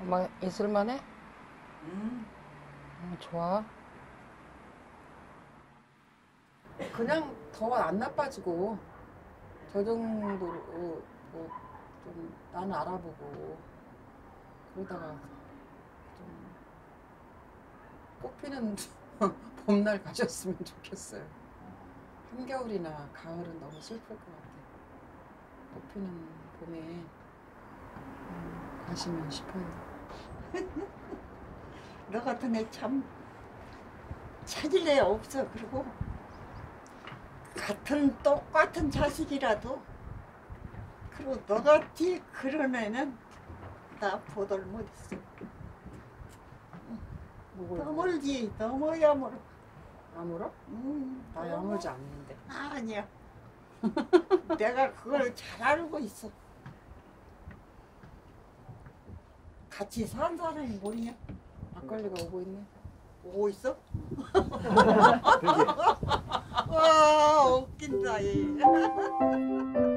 엄마 있을만해? 음. 음, 좋아. 그냥 더 안 나빠지고 저 정도로 뭐좀 나는 알아보고 그러다가 좀 꽃피는 봄날 가셨으면 좋겠어요. 한겨울이나 가을은 너무 슬플 것 같아요. 꽃피는 봄에 음, 가시면 싶어요. 너 같은 애 참 찾을 애 없어. 그리고 같은 똑같은 자식이라도 그리고 너같이 그런 애는 나 보들 못 있어. 목을 너물지 너무야 멀어. 아물어? 음, 나 아물지 않는데. 아니야. 내가 그걸 잘 알고 있어. 같이 산 사람이 뭐냐? 막걸리가 오고 있네. 오고 있어? 와 웃긴다 얘.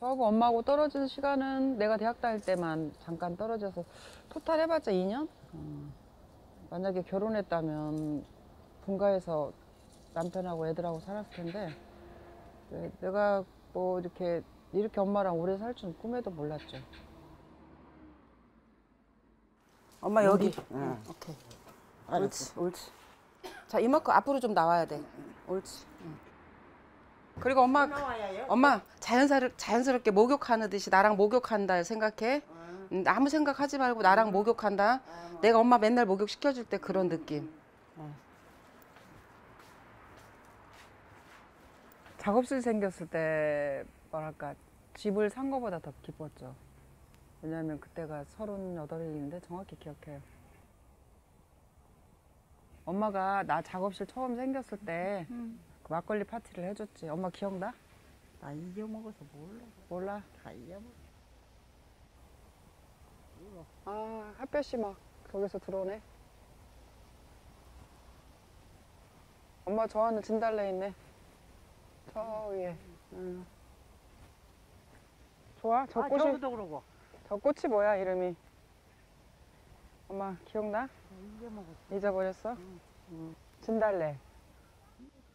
저하고 엄마하고 떨어진 시간은 내가 대학 다닐 때만 잠깐 떨어져서 토탈 해봤자 2년? 어. 만약에 결혼했다면 분가해서 남편하고 애들하고 살았을 텐데 네, 내가 뭐 이렇게 이렇게 엄마랑 오래 살 줄은 꿈에도 몰랐죠. 엄마 여기. 응. 오케이. 알았어. 옳지, 옳지. 자 이만큼 앞으로 좀 나와야 돼. 옳지. 응. 그리고 엄마. 엄마 자연스럽, 자연스럽게 목욕하는 듯이 나랑 목욕한다 생각해. 음, 아무 생각하지 말고 나랑 목욕한다. 내가 엄마 맨날 목욕 시켜줄 때 그런 느낌. 어. 작업실 생겼을 때 뭐랄까 집을 산 거보다 더 기뻤죠. 왜냐하면 그때가 서른여덟인데 정확히 기억해요. 엄마가 나 작업실 처음 생겼을 때그 막걸리 파티를 해줬지. 엄마 기억나? 나 잊어먹어서 몰라. 몰라. 다 잊어먹어. 아 햇볕이 막 거기서 들어오네. 엄마 좋아하는 진달래 있네. 저 위에. 응. 좋아? 저 아, 꽃이 저기도 그러고. 저 꽃이 뭐야 이름이? 엄마 기억나? 잊어먹었어. 잊어버렸어? 응. 진달래.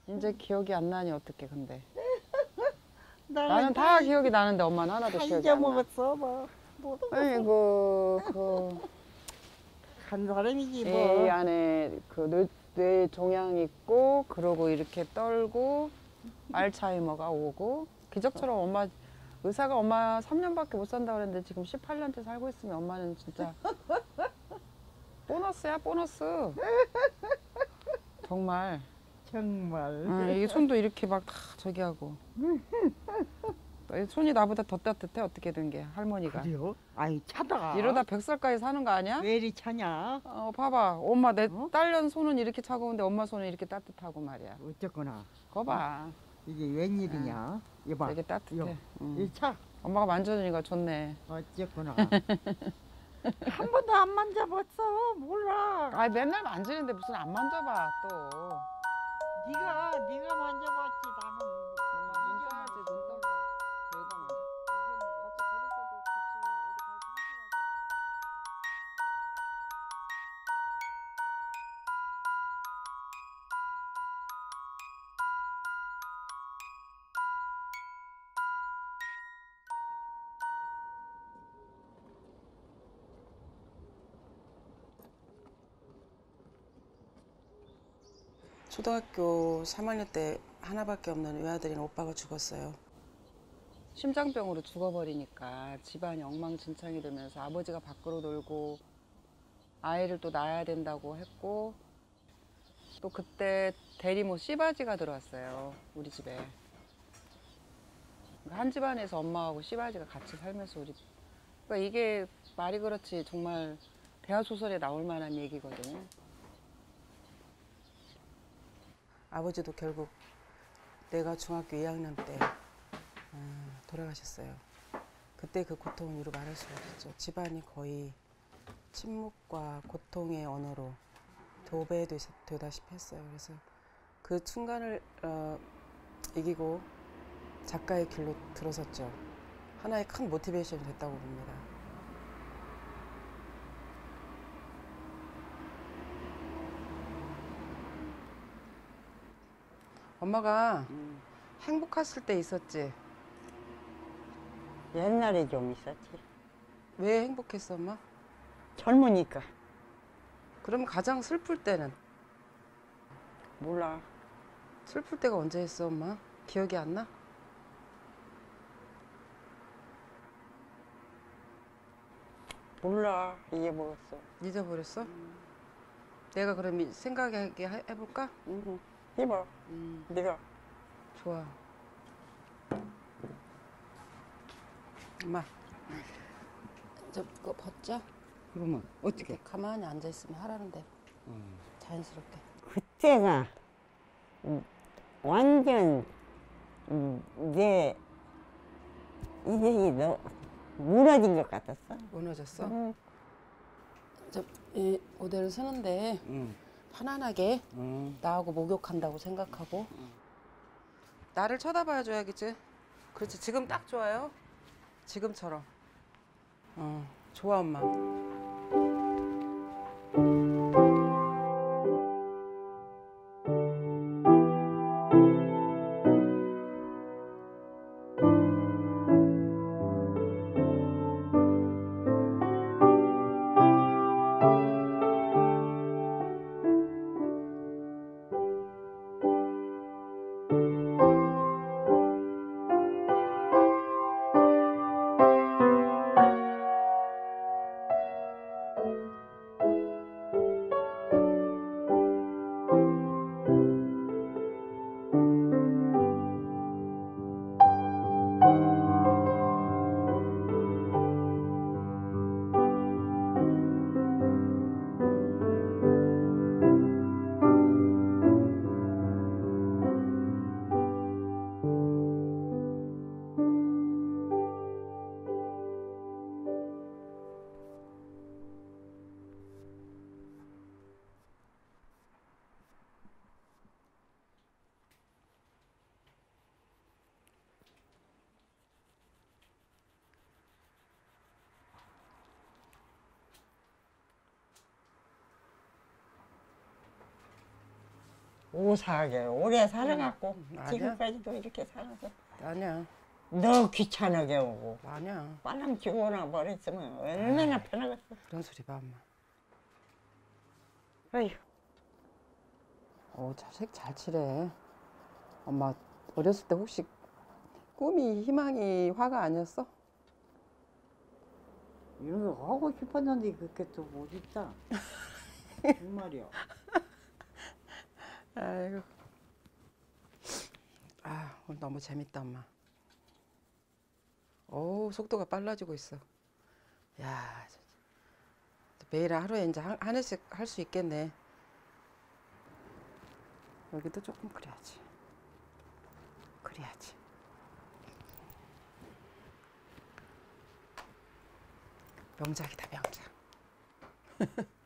이제 기억이 안 나니 어떡해 근데. 나는 다 기억이 나는데 엄마는 하나도 다 기억이 안 나. 잊어먹었어 뭐. 거. 아이고 그. 한 사람이지 이 뭐. 안에 그뇌 종양 있고 그러고 이렇게 떨고 알츠하이머가 오고 기적처럼 엄마 의사가 엄마 3년밖에 못 산다 그랬는데 지금 18년째 살고 있으면 엄마는 진짜 보너스야 보너스 정말 정말. 응, 이게 손도 이렇게 막 다 저기 하고 손이 나보다 더 따뜻해 어떻게 된 게 할머니가 그래요? 아이 차다가. 이러다 100살까지 사는 거 아니야? 왜 이리 차냐? 어 봐봐 엄마 내 어? 딸년 손은 이렇게 차가운데 엄마 손은 이렇게 따뜻하고 말이야 어쨌거나 거봐 이게 웬일이냐? 이봐. 되게 따뜻해. 응. 이 차. 엄마가 만져주니까 좋네 어쨌거나. 한 번도 안 만져봤어. 몰라. 아 맨날 만지는데 무슨 안 만져봐 또 네가 네가 초등학교 3학년 때 하나밖에 없는 외아들인 오빠가 죽었어요. 심장병으로 죽어버리니까 집안이 엉망진창이 되면서 아버지가 밖으로 놀고 아이를 또 낳아야 된다고 했고 또 그때 대리모 씨바지가 들어왔어요 우리 집에 한 집안에서 엄마하고 씨바지가 같이 살면서 우리 그러니까 이게 말이 그렇지 정말 대하 소설에 나올 만한 얘기거든요. 아버지도 결국 내가 중학교 2학년 때 어, 돌아가셨어요. 그때 그 고통은 이루 말할 수가 없었죠. 집안이 거의 침묵과 고통의 언어로 도배되다시피 했어요. 그래서 그 순간을 어, 이기고 작가의 길로 들어섰죠. 하나의 큰 모티베이션이 됐다고 봅니다. 엄마가 행복했을 때 있었지. 옛날에 좀 있었지. 왜 행복했어, 엄마? 젊으니까. 그럼 가장 슬플 때는 몰라. 슬플 때가 언제였어, 엄마? 기억이 안 나? 몰라. 뭐였어. 잊어버렸어? 내가 그럼 이- 생각하게 해- 해볼까? 응. 해봐. 음, 네가. 좋아. 엄마, 저 그거 벗자. 그러면 이렇게 가만히 앉아 있으면 하라는 대로. 자연스럽게. 그때가 음, 완전 음, 내 인생이 너 무너진 것 같았어. 무너졌어? 응. 저, 이 모델을 쓰는데 편안하게 나하고 목욕한다고 생각하고 나를 쳐다봐 줘야겠지. 그렇지. 지금 딱 좋아요. 지금처럼. 어, 좋아 엄마. 오사하게 오래 살아갖고 아니야. 지금까지도 이렇게 살아서 아니야. 너 귀찮게 오고 아니야. 빨랑 죽어나 버렸으면 얼마나 편하겠어. 그런 소리 봐 엄마. 어휴. 어, 자색 잘 칠해. 엄마 어렸을 때 혹시 꿈이 희망이 화가 아니었어? 이런 거 하고 싶었는데 그게 또 어딨다. 정말이야. 아이고. 아, 오늘 너무 재밌다, 엄마. 오, 속도가 빨라지고 있어. 야. 매일 하루에 이제 한, 한 회씩 할 수 있겠네. 여기도 조금 그려야지. 그려야지. 명작이다, 명작.